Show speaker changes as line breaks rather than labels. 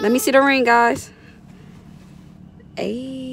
Let me see the ring, guys. Hey.